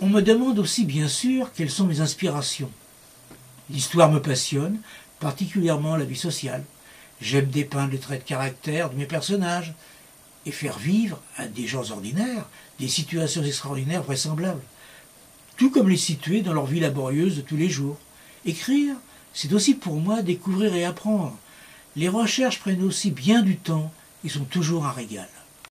On me demande aussi bien sûr quelles sont mes inspirations. L'histoire me passionne, particulièrement la vie sociale. J'aime dépeindre les traits de caractère de mes personnages et faire vivre à des gens ordinaires des situations extraordinaires vraisemblables, tout comme les situer dans leur vie laborieuse de tous les jours. Écrire, c'est aussi pour moi découvrir et apprendre. Les recherches prennent aussi bien du temps et sont toujours un régal.